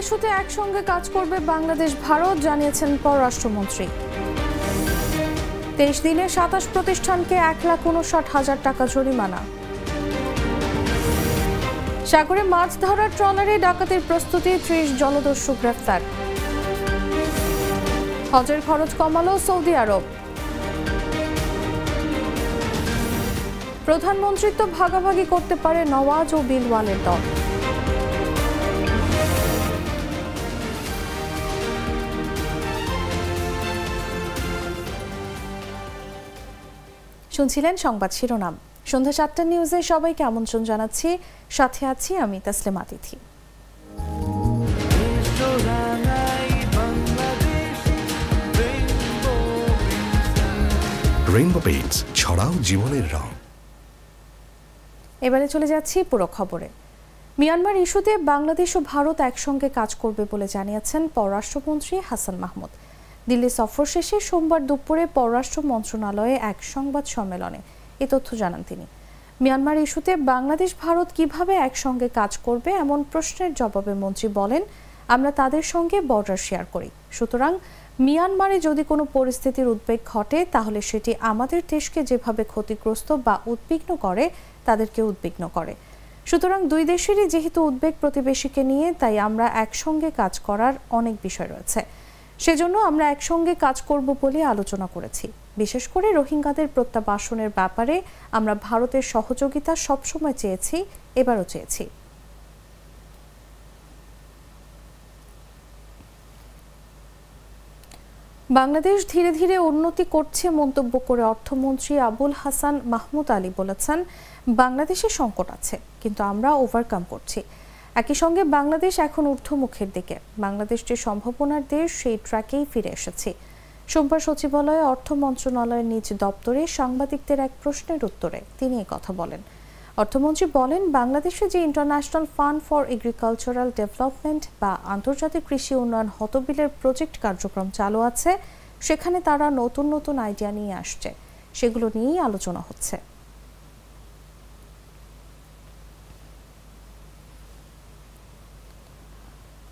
ইস্যুতে একসঙ্গে কাজ করবে বাংলাদেশ, ভারত, জানিয়েছেন পররাষ্ট্রমন্ত্রী। তেইশ দিনে সাতাশ প্রতিষ্ঠানকে এক লাখ উনষাট হাজার টাকা জরিমানা। সাগরে মাছ ধরার ট্রলারে ডাকাতির প্রস্তুতি, ত্রিশ জলদস্যু গ্রেফতার। হজের খরচ কমালো সৌদি আরব। প্রধানমন্ত্রিত্ব ভাগাভাগি করতে পারে নওয়াজ ও বিলওয়ালের দল। শুনছিলেন সংবাদ শিরোনাম। সন্ধ্যা সাতটা নিউজে সবাইকে আমন্ত্রণ জানাচ্ছি। সাথে আছি আমি তাসলিমা তিথি রেইনবো পেইন্টস ছড়াও জীবনের রং। এবারে চলে যাচ্ছি পুরো খবরে। মিয়ানমার ইস্যুতে বাংলাদেশ ও ভারত একসঙ্গে কাজ করবে বলে জানিয়েছেন পররাষ্ট্রমন্ত্রী হাসান মাহমুদ। দিল্লি সফর শেষে সোমবার দুপুরে পররাষ্ট্র মন্ত্রণালয়ে এক সংবাদ সম্মেলনে এ তথ্য জানান তিনি। মিয়ানমার ইস্যুতে বাংলাদেশ, ভারত কীভাবে একসঙ্গে কাজ করবে এমন প্রশ্নের জবাবে মন্ত্রী বলেন, আমরা তাদের সঙ্গে বর্ডার শেয়ার করি। সুতরাং মিয়ানমারে যদি কোনো পরিস্থিতির উদ্বেগ ঘটে, তাহলে সেটি আমাদের দেশকে যেভাবে ক্ষতিগ্রস্ত বা উদ্বিগ্ন করে, তাদেরকে উদ্বিগ্ন করে। সুতরাং দুই দেশেরই যেহেতু উদ্বেগ প্রতিবেশীকে নিয়ে, তাই আমরা একসঙ্গে কাজ করার অনেক বিষয় রয়েছে। সেজন্য আমরা একসঙ্গে কাজ করব বলে আলোচনা করেছি। বিশেষ করে রোহিঙ্গাদের প্রত্যাবাসনের ব্যাপারে আমরা ভারতের সহযোগিতা সবসময় চেয়েছি, এবারও চেয়েছি। বাংলাদেশ ধীরে ধীরে উন্নতি করছে মন্তব্য করে অর্থমন্ত্রী আবুল হাসান মাহমুদ আলী বলেছেন, বাংলাদেশে সংকট আছে, কিন্তু আমরা ওভারকাম করছি। একই সঙ্গে বাংলাদেশ এখন ঊর্ধ্বমুখের দিকে। বাংলাদেশ যে সম্ভাবনার দেশ, সেই ট্র্যাকেই ফিরে এসেছি। সোমবার সচিবালয়ে অর্থ মন্ত্রণালয়ের নিজ দপ্তরে সাংবাদিকদের এক প্রশ্নের উত্তরে তিনি কথা বলেন। অর্থমন্ত্রী বলেন, বাংলাদেশে যে international fund for agricultural development বা আন্তর্জাতিক কৃষি উন্নয়ন হতবিলের প্রজেক্ট কার্যক্রম চালু আছে, সেখানে তারা নতুন নতুন আইডিয়া নিয়ে আসছে। সেগুলো নিয়েই আলোচনা হচ্ছে।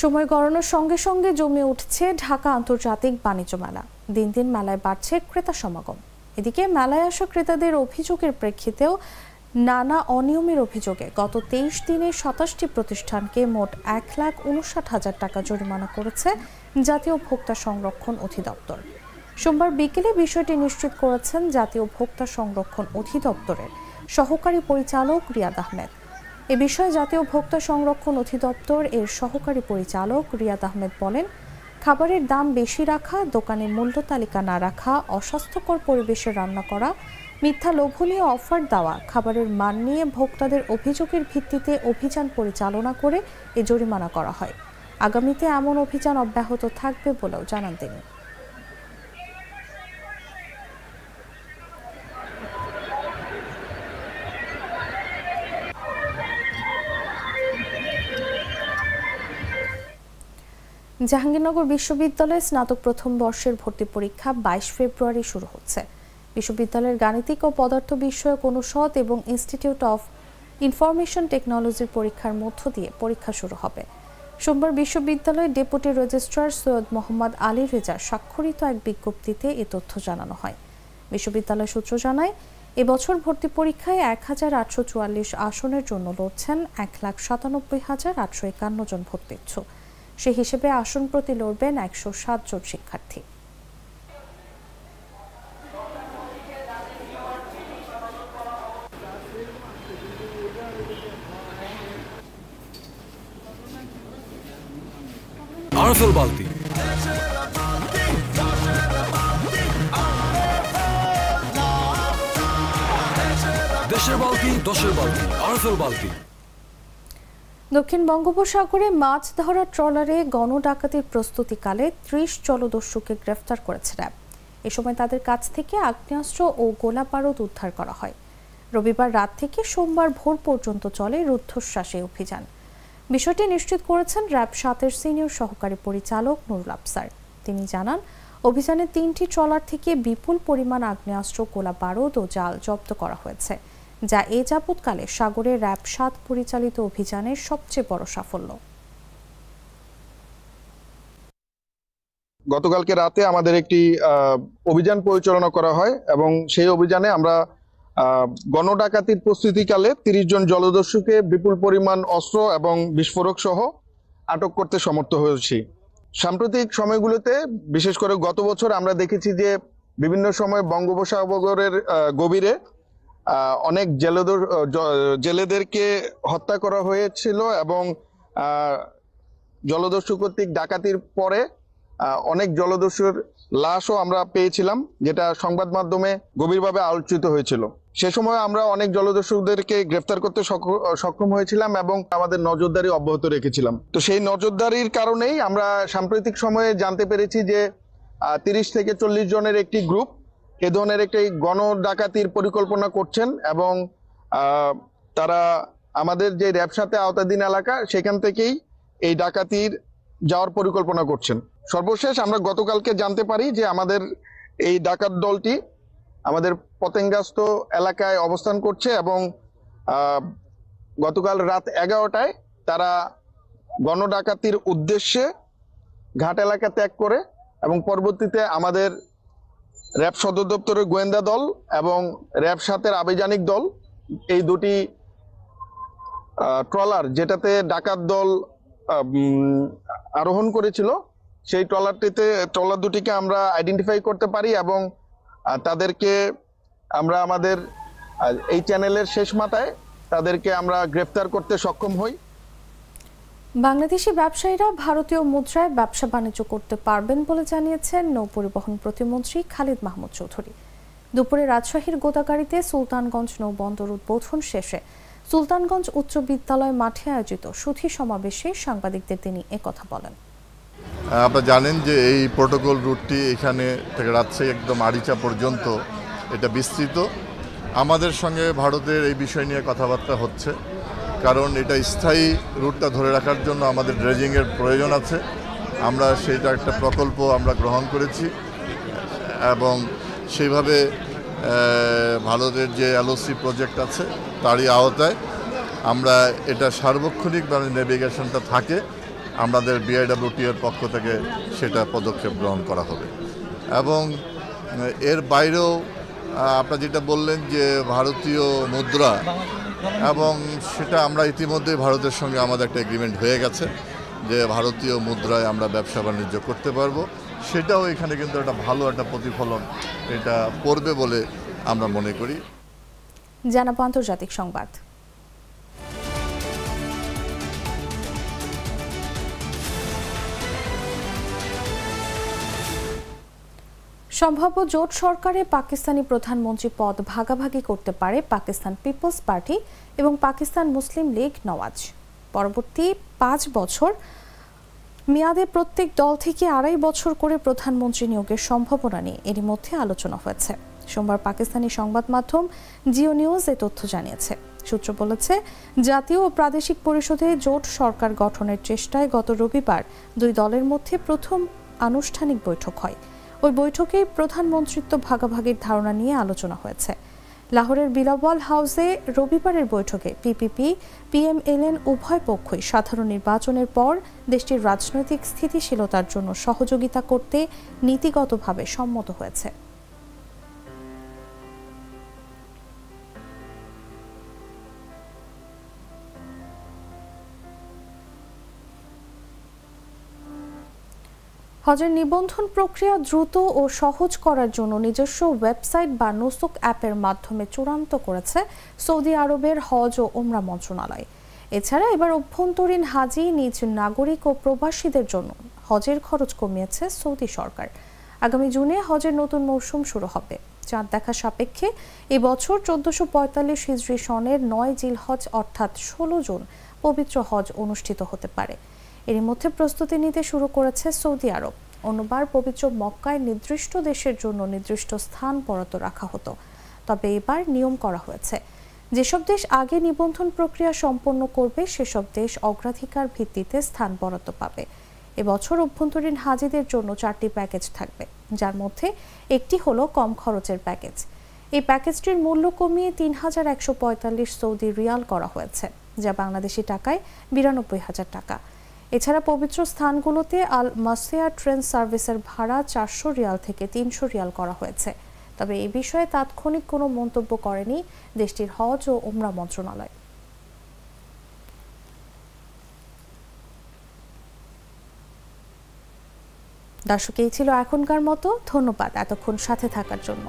সময় গড়ানোর সঙ্গে সঙ্গে জমে উঠছে ঢাকা আন্তর্জাতিক বাণিজ্য মেলা। দিন দিন মেলায় বাড়ছে ক্রেতা সমাগম। এদিকে মেলায় আসা ক্রেতাদের অভিযোগের প্রেক্ষিতেও নানা অনিয়মের অভিযোগে গত তেইশ দিনে সাতাশটি প্রতিষ্ঠানকে মোট এক লাখ উনষাট হাজার টাকা জরিমানা করেছে জাতীয় ভোক্তা সংরক্ষণ অধিদপ্তর। সোমবার বিকেলে বিষয়টি নিশ্চিত করেছেন জাতীয় ভোক্তা সংরক্ষণ অধিদপ্তরের সহকারী পরিচালক রিয়াদ আহমেদ। এ বিষয়ে জাতীয় ভোক্তা সংরক্ষণ অধিদপ্তর এর সহকারী পরিচালক রিয়াদ আহমেদ বলেন, খাবারের দাম বেশি রাখা দোকানে মূল্য তালিকা না রাখা, অস্বাস্থ্যকর পরিবেশে রান্না করা, মিথ্যা লোভনীয় অফার দেওয়া, খাবারের মান নিয়ে ভোক্তাদের অভিযোগের ভিত্তিতে অভিযান পরিচালনা করে এ জরিমানা করা হয়। আগামীতে এমন অভিযান অব্যাহত থাকবে বলেও জানান তিনি। জাহাঙ্গীরনগর বিশ্ববিদ্যালয়ে স্নাতক প্রথম বর্ষের ভর্তি পরীক্ষা বাইশ ফেব্রুয়ারি শুরু হচ্ছে। বিশ্ববিদ্যালয়ের গাণিতিক ও পদার্থ বিষয়ক অনুষদ এবং ইনস্টিটিউট অফ ইনফরমেশন টেকনোলজির পরীক্ষার মধ্য দিয়ে পরীক্ষা শুরু হবে। সোমবার বিশ্ববিদ্যালয়ের ডেপুটি রেজিস্ট্রার সৈয়দ মোহাম্মদ আলী রেজা স্বাক্ষরিত এক বিজ্ঞপ্তিতে এ তথ্য জানানো হয়। বিশ্ববিদ্যালয় সূত্র জানায়, এবছর ভর্তি পরীক্ষায় এক হাজার আটশো চুয়াল্লিশ আসনের জন্য লড়ছেন এক লাখ সাতানব্বই হাজার আটশো একান্ন জন ভর্তি ইচ্ছুক সে হিসেবে আসন প্রতি লড়বেন একশো সাত জন শিক্ষার্থী। দেশের বালতি, দশের বালতি আরফেল বালতি। দক্ষিণ বঙ্গোপসাগরে মাছ ধরা ট্রলারে গণডাকাতির প্রস্তুতিকালে ত্রিশ জলদস্যুকে গ্রেফতার করেছে র্যাব। এ সময় তাদের কাছ থেকে আগ্নেয়াস্ত্র ও গোলাবারুদ উদ্ধার করা হয়। রবিবার রাত থেকে সোমবার ভোর পর্যন্ত চলে রুদ্ধশ্বাসে অভিযান। বিষয়টি নিশ্চিত করেছেন র্যাব সাতের সিনিয়র সহকারী পরিচালক নুরুল আফসার। তিনি জানান, অভিযানে তিনটি ট্রলার থেকে বিপুল পরিমাণ আগ্নেয়াস্ত্র গোলা বারুদ ও জাল জব্দ করা হয়েছে। যা এ যাবৎকালে সাগরে র্যাব সাত পরিচালিত অভিযানের সবচেয়ে বড় সাফল্য। গতকালকে রাতে আমাদের একটি অভিযান পরিচালনা করা হয় এবং সেই অভিযানে আমরা গণডাকাতির প্রস্তুতিকালে তিরিশ জন জলদস্যুকে বিপুল পরিমাণ অস্ত্র এবং বিস্ফোরক সহ আটক করতে সমর্থ হয়েছি। সাম্প্রতিক সময়গুলোতে, বিশেষ করে গত বছর আমরা দেখেছি যে বিভিন্ন সময় বঙ্গোপসাগরের গভীরে অনেক জেলেদের জেলেদেরকে হত্যা করা হয়েছিল এবং জলদস্যু কর্তৃক ডাকাতির পরে অনেক জলদস্যুর লাশও আমরা পেয়েছিলাম, যেটা সংবাদ মাধ্যমে গভীরভাবে আলোচিত হয়েছিল। সে সময় আমরা অনেক জলদস্যুদেরকে গ্রেফতার করতে সক্ষম হয়েছিলাম এবং আমাদের নজরদারি অব্যাহত রেখেছিলাম। তো সেই নজরদারির কারণেই আমরা সাম্প্রতিক সময়ে জানতে পেরেছি যে তিরিশ থেকে চল্লিশ জনের একটি গ্রুপ এ ধরনের একটি গণ ডাকাতির পরিকল্পনা করছেন এবং তারা আমাদের যে র্যাবসাতে আওতাধীন এলাকা, সেখান থেকেই এই ডাকাতির যাওয়ার পরিকল্পনা করছেন। সর্বশেষ আমরা গতকালকে জানতে পারি যে আমাদের এই ডাকাত দলটি আমাদের পতেঙ্গাস্ত এলাকায় অবস্থান করছে এবং গতকাল রাত এগারোটায় তারা গণডাকাতির উদ্দেশ্যে ঘাট এলাকা ত্যাগ করে এবং পরবর্তীতে আমাদের র্যাব সদর দপ্তরের গোয়েন্দা দল এবং র্যাব সাতের আবেজানিক দল, এই দুটি ট্রলার যেটাতে ডাকাত দল আরোহণ করেছিল, সেই ট্রলারটিতে, ট্রলার দুটিকে আমরা আইডেন্টিফাই করতে পারি এবং তাদেরকে আমরা আমাদের এই চ্যানেলের শেষ মাথায় তাদেরকে আমরা গ্রেফতার করতে সক্ষম হই। বাংলাদেশি ব্যবসায়ীরা ভারতীয় মুদ্রায় ব্যবসা বাণিজ্য করতে পারবেন বলে জানিয়েছেন নৌ পরিবহন প্রতিমন্ত্রী খালিদ মাহমুদ চৌধুরী। দুপুরে রাজশাহীর গোদাগাড়িতে সুলতানগঞ্জ নৌবন্দর উদ্বোধন শেষে সুলতানগঞ্জ উচ্চ বিদ্যালয় মাঠে আয়োজিত সুথি সমাবেশে সাংবাদিকদের তিনি একথা বলেন। আপনারা জানেন যে এই প্রোটোকল রুটটি এখানে থেকে রাজশাহী একদম আরিচা পর্যন্ত এটা বিস্তৃত। আমাদের সঙ্গে ভারতের এই বিষয় নিয়ে কথাবার্তা হচ্ছে। কারণ এটা স্থায়ী রুটটা ধরে রাখার জন্য আমাদের ড্রেজিংয়ের প্রয়োজন আছে। আমরা সেইটা একটা প্রকল্প আমরা গ্রহণ করেছি এবং সেইভাবে ভারতের যে এলওসি প্রজেক্ট আছে তারই আওতায় আমরা এটা সার্বক্ষণিকভাবে নেভিগেশনটা থাকে। আমাদের বিআইডব্লিউটি এর পক্ষ থেকে সেটা পদক্ষেপ গ্রহণ করা হবে। এবং, এর বাইরেও আপনারা যেটা বললেন যে ভারতীয় মুদ্রা এবং সেটা আমরা ইতিমধ্যে ভারতের সঙ্গে আমাদের একটা এগ্রিমেন্ট হয়ে গেছে যে ভারতীয় মুদ্রায় আমরা ব্যবসা বাণিজ্য করতে পারব। সেটাও এখানে কিন্তু একটা ভালো একটা প্রতিফলন এটা করবে বলে আমরা মনে করি। জানাব আন্তর্জাতিক সংবাদ। সম্ভাব্য জোট সরকারে পাকিস্তানি প্রধানমন্ত্রী পদ ভাগাভাগি করতে পারে পাকিস্তান পিপলস পার্টি এবং পাকিস্তান মুসলিম লীগ নওয়াজ। পরবর্তী পাঁচ বছর মেয়াদে প্রত্যেক দল থেকে আড়াই বছর করে প্রধানমন্ত্রী নিয়োগের সম্ভাবনা নিয়ে এরই মধ্যে আলোচনা হয়েছে। সোমবার পাকিস্তানি সংবাদ মাধ্যম জিও নিউজ এ তথ্য জানিয়েছে। সূত্র বলেছে, জাতীয় ও প্রাদেশিক পরিষদে জোট সরকার গঠনের চেষ্টায় গত রবিবার দুই দলের মধ্যে প্রথম আনুষ্ঠানিক বৈঠক হয়। ওই বৈঠকে প্রধানমন্ত্রিত্ব ভাগাভাগির ধারণা নিয়ে আলোচনা হয়েছে। লাহোরের বিলাবল হাউসে রবিবারের বৈঠকে পিপিপি, পিএমএলএন উভয় পক্ষই সাধারণ নির্বাচনের পর দেশটির রাজনৈতিক স্থিতিশীলতার জন্য সহযোগিতা করতে নীতিগতভাবে সম্মত হয়েছে। হজের নিবন্ধন প্রক্রিয়া দ্রুত ও সহজ করার জন্য নিজস্ব ওয়েবসাইট বা নুসুক অ্যাপের মাধ্যমে চূড়ান্ত করেছে সৌদি আরবের হজ ও ওমরা মন্ত্রণালয়। এছাড়া এবার অভ্যন্তরীণ হাজি, নিজ নাগরিক ও প্রবাসীদের জন্য হজের খরচ কমিয়েছে সৌদি সরকার। আগামী জুনে হজের নতুন মৌসুম শুরু হবে। চাঁদ দেখা সাপেক্ষে এবছর চোদ্দশো পঁয়তাল্লিশ হিজড়ি সনের নয় জিল হজ অর্থাৎ ষোলো জুন পবিত্র হজ অনুষ্ঠিত হতে পারে। এরই মধ্যে প্রস্তুতি নিতে শুরু করেছে সৌদি আরব। অন্যবার পবিত্র মক্কায় নির্দিষ্ট দেশের জন্য নির্দিষ্ট স্থান বরাদ্দ রাখা হতো। তবে এবার নিয়ম করা হয়েছে। যেসব দেশ আগে নিবন্ধন প্রক্রিয়া সম্পন্ন করবে, সেসব দেশ অগ্রাধিকার ভিত্তিতে স্থান বরাদ্দ পাবে। এবছর অভ্যন্তরীণ হাজিদের জন্য চারটি প্যাকেজ থাকবে, যার মধ্যে একটি হলো কম খরচের প্যাকেজ। এই প্যাকেজটির মূল্য কমিয়ে তিন হাজার একশো পঁয়তাল্লিশ সৌদি রিয়াল করা হয়েছে, যা বাংলাদেশি টাকায় বিরানব্বই হাজার টাকা। এছাড়া পবিত্র স্থানগুলোতে আল মাসিয়া ট্রেন সার্ভিসের ভাড়া চারশো রিয়াল থেকে তিনশো রিয়াল করা হয়েছে। তবে এ বিষয়ে তাৎক্ষণিক কোনো মন্তব্য করেনি দেশটির হজ ও উমরা মন্ত্রণালয়। দর্শক, এই ছিল এখনকার মতো। ধন্যবাদ এতক্ষণ সাথে থাকার জন্য।